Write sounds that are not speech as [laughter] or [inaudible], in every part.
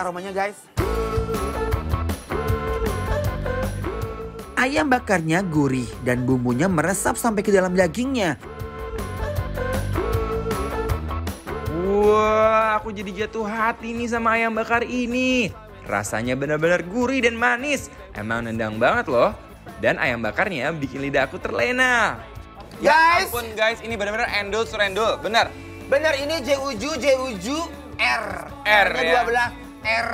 aromanya guys. Ayam bakarnya gurih dan bumbunya meresap sampai ke dalam dagingnya. Wah, aku jadi jatuh hati nih sama ayam bakar ini. Rasanya benar-benar gurih dan manis. Emang nendang banget loh. Dan ayam bakarnya bikin lidah aku terlena. Ya guys. ampun guys, ini benar-benar endul surendul. Benar. Benar ini JUJU JUJU R. R ya ter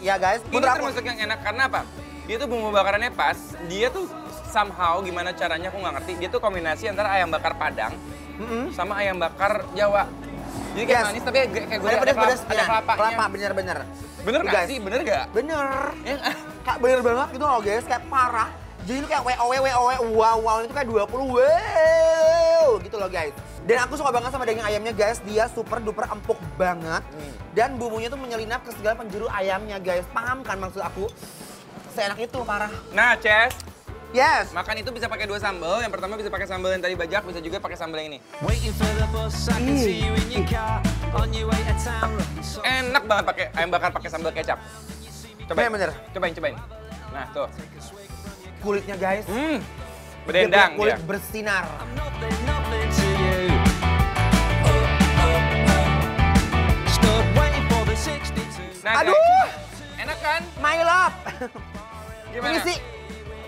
ya guys. Ini Putra termasuk yang enak karena apa? Dia tuh bumbu bakarannya pas. Dia tuh somehow gimana caranya aku nggak ngerti. Dia tuh kombinasi antara ayam bakar Padang mm -hmm. sama ayam bakar Jawa. Jadi kayak yes. manis tapi kayak gue ada, pedas, pedas, ada kelapa, Kelapa bener-bener. Bener nggak sih? Bener nggak? Bener. Ya, [laughs] Kak bener banget gitu loh guys, kayak parah. Jadi itu kayak wow wow wow wow wow itu kayak 20 wow gitu loh guys. Dan aku suka banget sama daging ayamnya guys, dia super duper empuk banget. Dan bumbunya tuh menyelinap ke segala penjuru ayamnya guys. Paham kan maksud aku? Seenak itu parah. Nah, Ces, Yes. makan itu bisa pakai dua sambal. Yang pertama bisa pakai sambal yang tadi bajak, bisa juga pakai sambal yang ini. Enak banget pakai ayam bakar pakai sambal kecap. Cobain, Bener, bener. cobain, cobain. Nah, tuh. Kulitnya guys. Hmm, berdendang kulit dia. bersinar. Kan? my love. Gimana? Ini sih,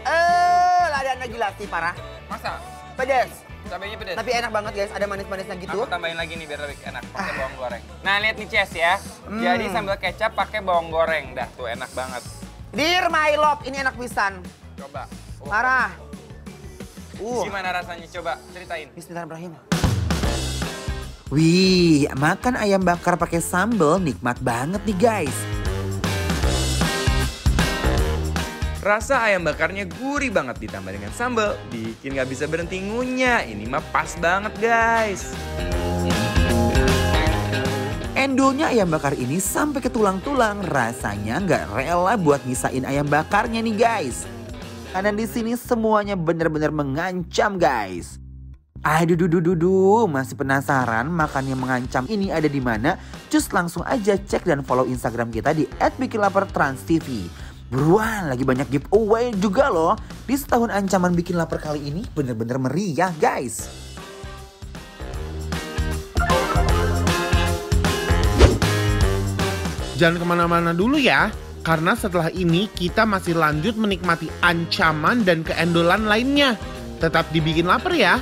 eh, ladanya gila sih parah. Masa? Pedes. Cabainya pedes. Tapi enak banget guys, ada manis-manisnya gitu. Aku tambahin lagi nih biar lebih enak pakai bawang goreng. Nah, lihat nih Ces ya. Hmm. Jadi sambal kecap pakai bawang goreng. Dah, tuh enak banget. Dear my love, ini enak pisan. Coba. Oh, Parah. Uh, Gimana rasanya? Coba ceritain. Bismillahirrahmanirrahim. Wih, makan ayam bakar pakai sambal nikmat banget nih guys. Rasa ayam bakarnya gurih banget ditambah dengan sambal. Bikin gak bisa berhenti ngunyah. Ini mah pas banget guys. Endonya ayam bakar ini sampai ke tulang-tulang. Rasanya nggak rela buat nyisain ayam bakarnya nih guys. Karena di sini semuanya benar-benar mengancam guys. Aduh, duh, duh, duh, duh. masih penasaran makan yang mengancam ini ada di mana? Just langsung aja cek dan follow Instagram kita di @bikinlapertransTV. Buruan, lagi banyak giveaway juga loh. Di setahun ancaman bikin lapar kali ini bener-bener meriah guys. Jangan ke mana-mana dulu ya, karena setelah ini kita masih lanjut menikmati ancaman dan keendolan lainnya. Tetap dibikin lapar ya.